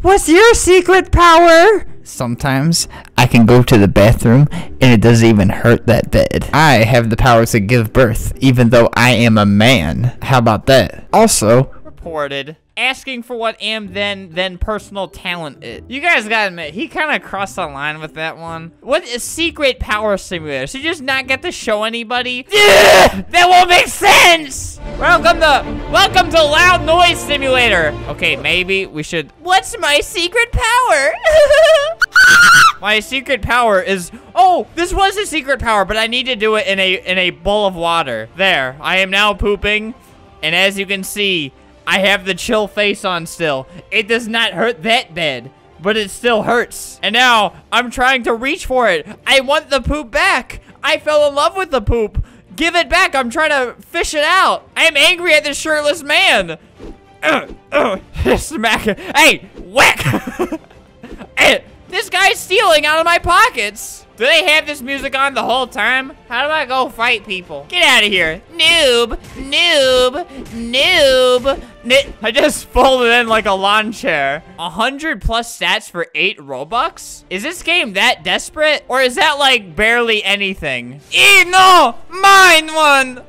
What's your secret power? Sometimes I can go to the bathroom and it doesn't even hurt that bad. I have the power to give birth, even though I am a man. How about that? Also, reported asking for what am then then personal talent is. You guys gotta admit, he kind of crossed the line with that one. What is secret power simulator? So you just not get to show anybody? that won't make sense! Welcome to welcome to loud noise simulator. Okay, maybe we should. What's my secret power? my secret power is oh this was a secret power but i need to do it in a in a bowl of water there i am now pooping and as you can see I have the chill face on still. It does not hurt that bad, but it still hurts. And now I'm trying to reach for it. I want the poop back. I fell in love with the poop. Give it back. I'm trying to fish it out. I am angry at this shirtless man. Smack it. Hey, whack. hey, this guy's stealing out of my pockets. Do they have this music on the whole time? How do I go fight people? Get out of here. Noob, noob, noob. I just folded in like a lawn chair. 100 plus stats for 8 Robux? Is this game that desperate? Or is that like barely anything? E no! Mine one!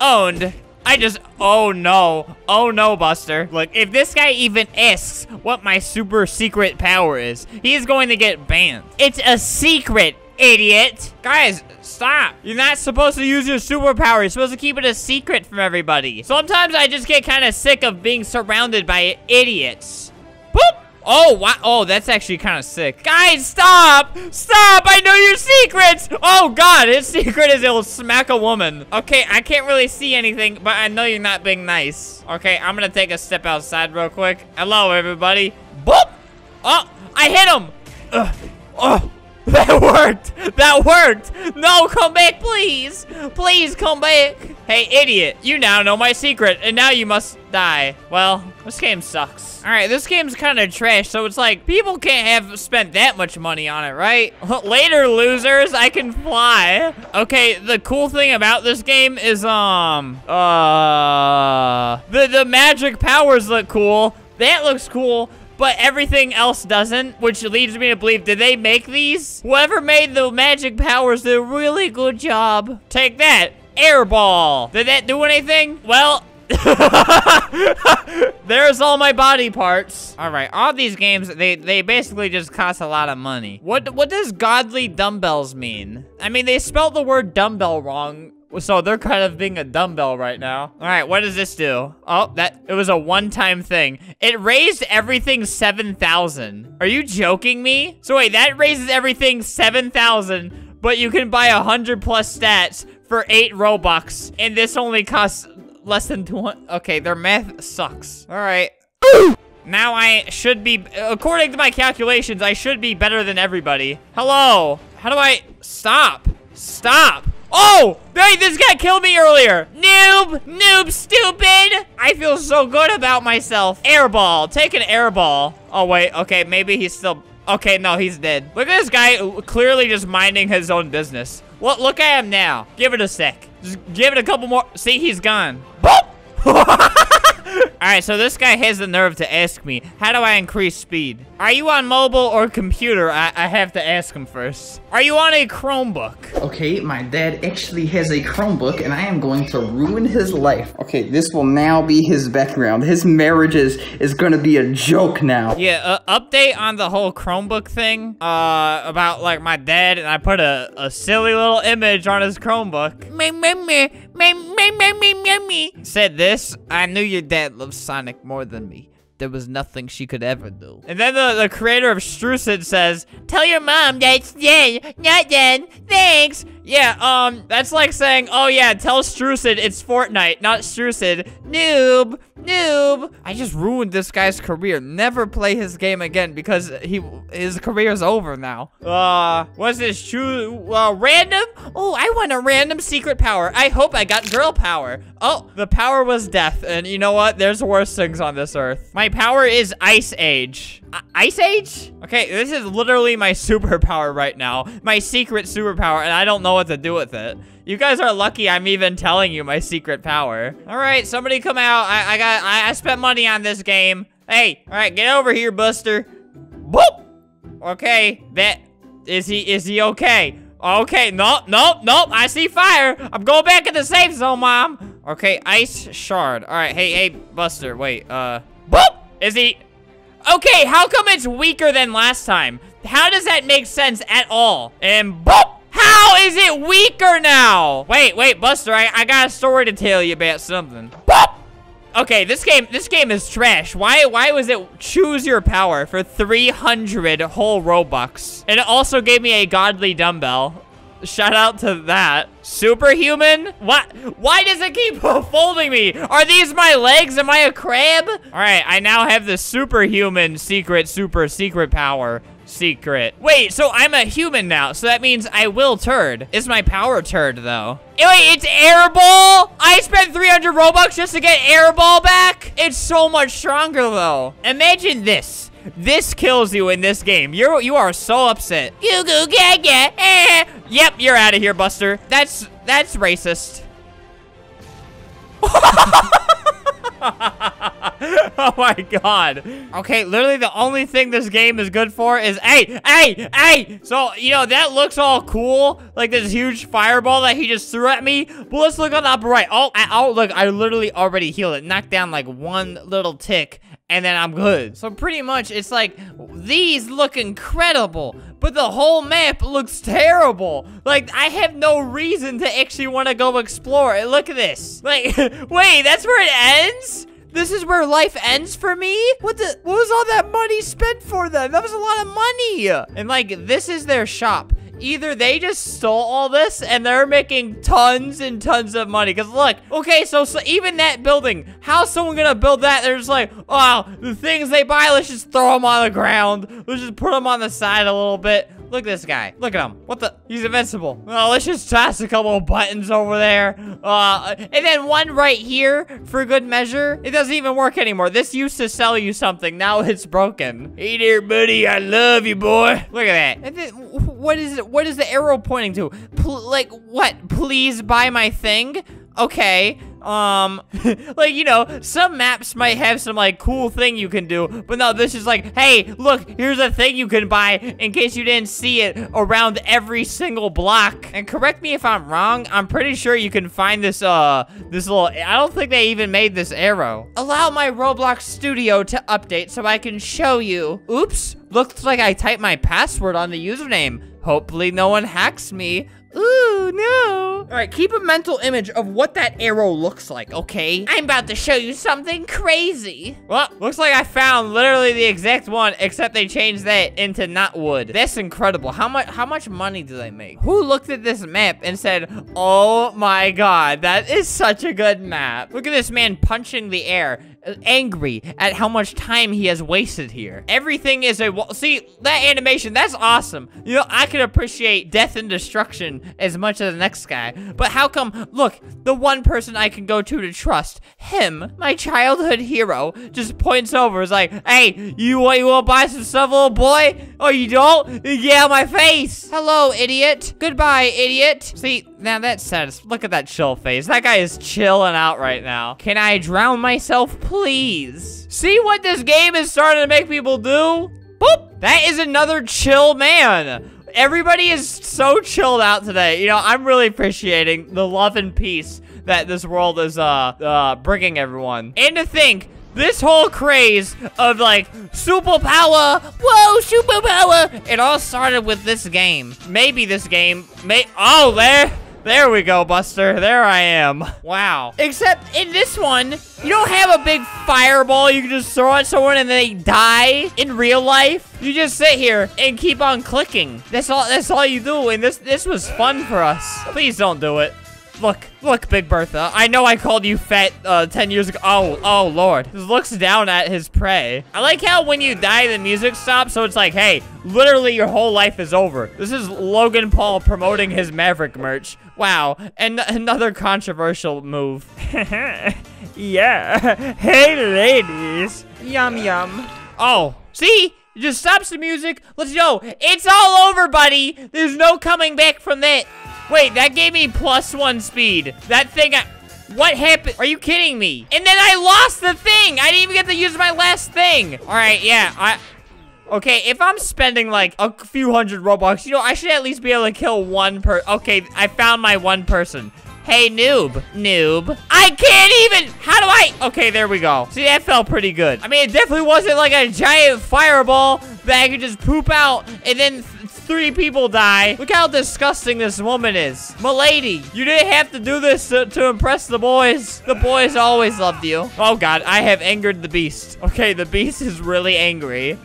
Owned. I just, oh no. Oh no, Buster. Look, if this guy even asks what my super secret power is, he's going to get banned. It's a secret, idiot. Guys, stop. You're not supposed to use your superpower. You're supposed to keep it a secret from everybody. Sometimes I just get kind of sick of being surrounded by idiots. Boop. Oh, wow. Oh, that's actually kind of sick. Guys, stop! Stop! I know your secrets! Oh, God. His secret is it'll smack a woman. Okay, I can't really see anything, but I know you're not being nice. Okay, I'm gonna take a step outside real quick. Hello, everybody. Boop! Oh, I hit him! Ugh. Oh, that worked! That worked! No, come back, please! Please come back! Hey, idiot, you now know my secret, and now you must die. Well, this game sucks. All right, this game's kind of trash, so it's like, people can't have spent that much money on it, right? Later, losers, I can fly. Okay, the cool thing about this game is, um, uh, the, the magic powers look cool. That looks cool but everything else doesn't, which leads me to believe, did they make these? Whoever made the magic powers did a really good job. Take that, air ball. Did that do anything? Well, there's all my body parts. All right, all these games, they, they basically just cost a lot of money. What, what does godly dumbbells mean? I mean, they spelled the word dumbbell wrong so they're kind of being a dumbbell right now. All right, what does this do? Oh, that it was a one-time thing. It raised everything 7,000. Are you joking me? So wait, that raises everything 7,000, but you can buy 100 plus stats for 8 Robux, and this only costs less than 200. Okay, their math sucks. All right. Now I should be, according to my calculations, I should be better than everybody. Hello. How do I, stop, stop. Oh, hey, this guy killed me earlier. Noob, noob, stupid. I feel so good about myself. Airball, take an airball. Oh, wait, okay, maybe he's still, okay, no, he's dead. Look at this guy clearly just minding his own business. Look, look at him now. Give it a sec. Just give it a couple more. See, he's gone. Boop. Alright, so this guy has the nerve to ask me, how do I increase speed? Are you on mobile or computer? I, I have to ask him first. Are you on a Chromebook? Okay, my dad actually has a Chromebook and I am going to ruin his life. Okay, this will now be his background. His marriage is, is gonna be a joke now. Yeah, uh, update on the whole Chromebook thing, uh, about like my dad and I put a, a silly little image on his Chromebook. Me, me, me, me, me, me, me, me, me. Said this, I knew your dad loves Sonic more than me. There was nothing she could ever do. And then the, the creator of Strucid says, Tell your mom that's dead, not dead, thanks. Yeah, um, that's like saying, oh yeah, tell Strucid it's Fortnite, not Strucid. Noob, noob. I just ruined this guy's career. Never play his game again because he his career's over now. Uh, what's this? True, uh, random? Oh, I want a random secret power. I hope I got girl power. Oh, the power was death. And you know what? There's worse things on this earth. My power is Ice Age. I Ice Age? Okay, this is literally my superpower right now. My secret superpower, and I don't know what to do with it. You guys are lucky I'm even telling you my secret power. All right, somebody come out. I, I got, I, I spent money on this game. Hey, all right, get over here, Buster. Boop. Okay, that is he. Is he okay? Okay, nope, nope, nope. I see fire. I'm going back in the safe zone, mom. Okay, ice shard. All right, hey, hey, Buster. Wait, uh, boop. Is he? Okay, how come it's weaker than last time? How does that make sense at all? And boop. How is it weaker now? Wait, wait, Buster, I, I got a story to tell you about something. Okay, this game this game is trash. Why why was it choose your power for 300 whole Robux? And it also gave me a godly dumbbell. Shout out to that. Superhuman? What? Why does it keep folding me? Are these my legs? Am I a crab? All right, I now have the superhuman secret super secret power secret. Wait, so I'm a human now, so that means I will turd. Is my power turd, though? Eh, wait, it's airball? I spent 300 Robux just to get airball back? It's so much stronger, though. Imagine this. This kills you in this game. You're you are so upset. You go gaga. Eh. Yep, you're out of here, Buster. That's that's racist. oh my god. Okay, literally the only thing this game is good for is, hey, hey, hey! So, you know, that looks all cool, like this huge fireball that he just threw at me, but let's look on the upper right. Oh, oh, look, I literally already healed it. Knocked down like one little tick, and then I'm good. So pretty much, it's like, these look incredible, but the whole map looks terrible. Like, I have no reason to actually want to go explore. Look at this. Like, wait, that's where it ends? This is where life ends for me? What the, what was all that money spent for then? That was a lot of money. And like, this is their shop. Either they just stole all this and they're making tons and tons of money. Because look, okay, so, so even that building, how's someone to build that? They're just like, oh, the things they buy, let's just throw them on the ground. Let's just put them on the side a little bit. Look at this guy. Look at him. What the? He's invincible. Oh, let's just toss a couple of buttons over there. Uh, and then one right here for good measure. It doesn't even work anymore. This used to sell you something. Now it's broken. Hey there, buddy. I love you, boy. Look at that. And then, what is it? What is the arrow pointing to? Pl like, what? Please buy my thing? Okay. Um, like, you know, some maps might have some, like, cool thing you can do, but no, this is like, hey, look, here's a thing you can buy in case you didn't see it around every single block. And correct me if I'm wrong, I'm pretty sure you can find this, uh, this little, I don't think they even made this arrow. Allow my Roblox studio to update so I can show you. Oops, looks like I typed my password on the username. Hopefully no one hacks me. Ooh, no. All right, keep a mental image of what that arrow looks like, okay? I'm about to show you something crazy. Well, looks like I found literally the exact one, except they changed that into not wood. That's incredible. How much how much money do they make? Who looked at this map and said, oh my god, that is such a good map. Look at this man punching the air angry at how much time he has wasted here. Everything is a, see, that animation, that's awesome. You know, I can appreciate death and destruction as much as the next guy, but how come, look, the one person I can go to to trust, him, my childhood hero, just points over, is like, hey, you want, you want to buy some stuff, little boy? Oh, you don't? Yeah, my face. Hello, idiot. Goodbye, idiot. See, now that's says, look at that chill face. That guy is chilling out right now. Can I drown myself, please? See what this game is starting to make people do? Boop! That is another chill man. Everybody is so chilled out today. You know, I'm really appreciating the love and peace that this world is uh, uh, bringing everyone. And to think, this whole craze of like superpower, whoa, superpower, it all started with this game. Maybe this game, may, oh, there, there we go, Buster. There I am. Wow. Except in this one, you don't have a big fireball you can just throw at someone and they die in real life. You just sit here and keep on clicking. That's all that's all you do, and this this was fun for us. Please don't do it. Look, look, Big Bertha. I know I called you fat uh, 10 years ago. Oh, oh, Lord. He looks down at his prey. I like how when you die, the music stops, so it's like, hey, literally your whole life is over. This is Logan Paul promoting his Maverick merch. Wow, and another controversial move. yeah. Hey, ladies. Yum, yum. Oh, see? It just stops the music. Let's go. It's all over, buddy. There's no coming back from that. Wait, that gave me plus one speed. That thing, I, What happened? Are you kidding me? And then I lost the thing. I didn't even get to use my last thing. All right, yeah, I... Okay, if I'm spending like a few hundred Robux, you know, I should at least be able to kill one per- Okay, I found my one person. Hey, noob. Noob. I can't even- How do I- Okay, there we go. See, that felt pretty good. I mean, it definitely wasn't like a giant fireball that I could just poop out and then th three people die. Look how disgusting this woman is. Milady, you didn't have to do this to, to impress the boys. The boys always loved you. Oh, God, I have angered the beast. Okay, the beast is really angry.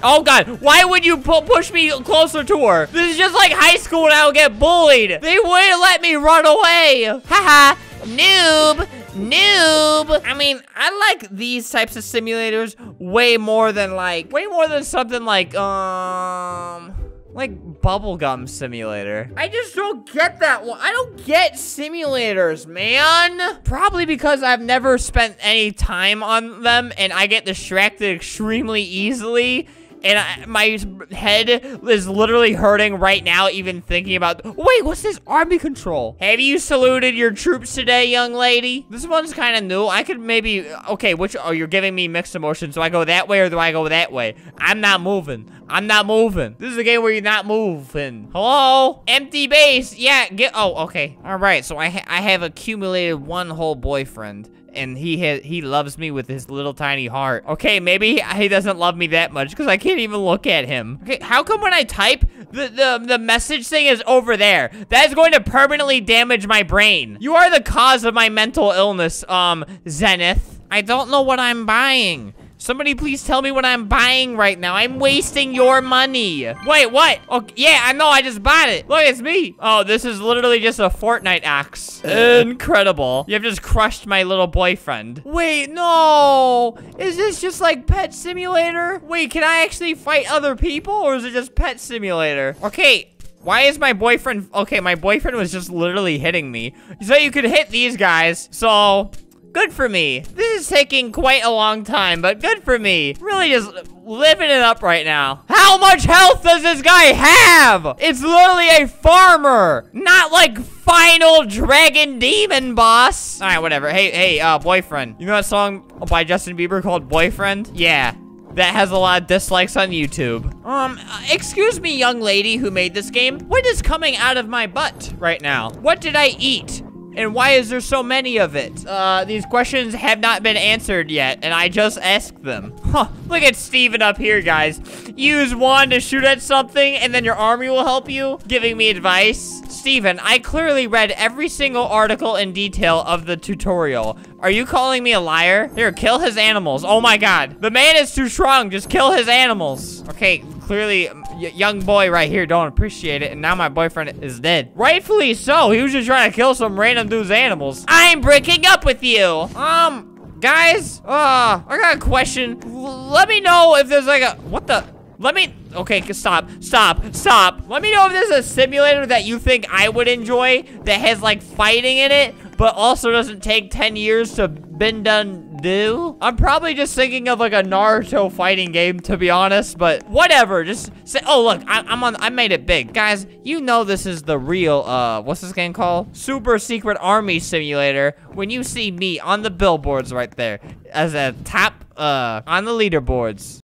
Oh god, why would you pu push me closer to her? This is just like high school and I'll get bullied. They wouldn't let me run away. Haha, noob, noob. I mean, I like these types of simulators way more than like, way more than something like, um... Like bubblegum simulator. I just don't get that one. I don't get simulators, man. Probably because I've never spent any time on them and I get distracted extremely easily and I, my head is literally hurting right now even thinking about- Wait, what's this army control? Have you saluted your troops today, young lady? This one's kind of new. I could maybe- Okay, which- Oh, you're giving me mixed emotions. Do I go that way or do I go that way? I'm not moving. I'm not moving. This is a game where you're not moving. Hello? Empty base. Yeah, get- Oh, okay. All right, so I, ha I have accumulated one whole boyfriend and he he loves me with his little tiny heart. Okay, maybe he doesn't love me that much because I can't even look at him. Okay, how come when I type, the, the, the message thing is over there? That is going to permanently damage my brain. You are the cause of my mental illness, um, Zenith. I don't know what I'm buying. Somebody please tell me what I'm buying right now. I'm wasting your money. Wait, what? Oh, yeah, I know. I just bought it. Look, it's me. Oh, this is literally just a Fortnite axe. Eh. Incredible. You have just crushed my little boyfriend. Wait, no. Is this just like Pet Simulator? Wait, can I actually fight other people or is it just Pet Simulator? Okay, why is my boyfriend... Okay, my boyfriend was just literally hitting me. So you could hit these guys. So, good for me. This is taking quite a long time, but good for me. Really just living it up right now. How much health does this guy have? It's literally a farmer, not like final dragon demon boss. All right, whatever. Hey, hey, uh, boyfriend. You know that song by Justin Bieber called Boyfriend? Yeah that has a lot of dislikes on YouTube. Um, uh, excuse me, young lady who made this game. What is coming out of my butt right now? What did I eat? And why is there so many of it? Uh, these questions have not been answered yet, and I just asked them. Huh, look at Steven up here, guys. Use one to shoot at something, and then your army will help you, giving me advice. Steven, I clearly read every single article in detail of the tutorial. Are you calling me a liar? Here, kill his animals. Oh my god. The man is too strong. Just kill his animals. Okay, clearly, young boy right here don't appreciate it, and now my boyfriend is dead. Rightfully so. He was just trying to kill some random dude's animals. I'm breaking up with you. Um, guys, uh, I got a question. L let me know if there's like a, what the? Let me, okay, stop, stop, stop. Let me know if there's a simulator that you think I would enjoy that has like fighting in it, but also doesn't take 10 years to been done do. I'm probably just thinking of like a Naruto fighting game, to be honest, but whatever. Just say, oh, look, I, I'm on, I made it big. Guys, you know this is the real, uh, what's this game called? Super Secret Army Simulator. When you see me on the billboards right there as a top, uh, on the leaderboards.